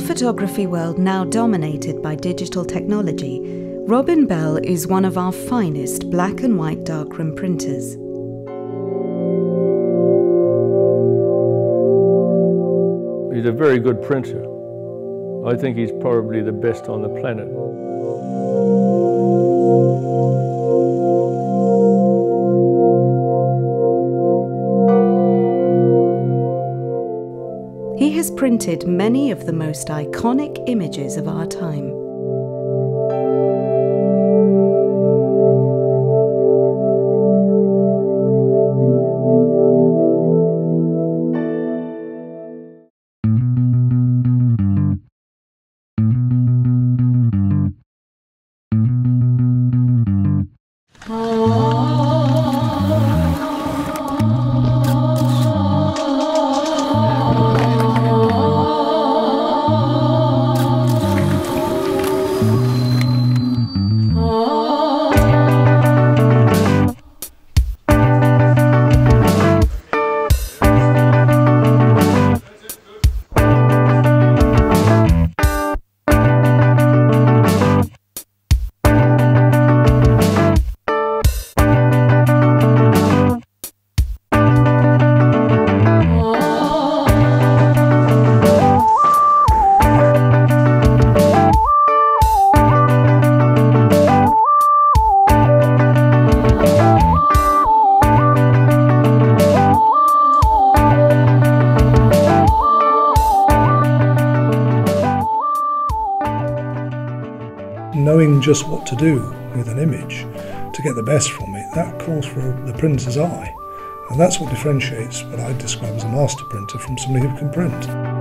photography world now dominated by digital technology, Robin Bell is one of our finest black and white darkroom printers. He's a very good printer. I think he's probably the best on the planet. Has printed many of the most iconic images of our time. Knowing just what to do with an image to get the best from it, that calls for the printer's eye. And that's what differentiates what I describe as a master printer from somebody who can print.